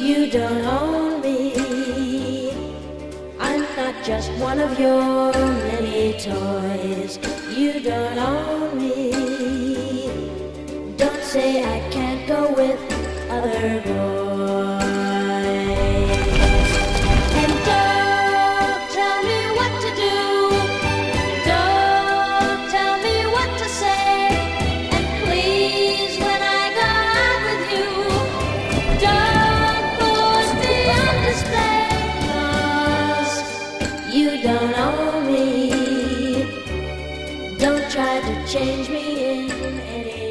You don't own me. I'm not just one of your many toys. You don't own me. Don't say I can't go with other boys. Don't own me. Don't try to change me in any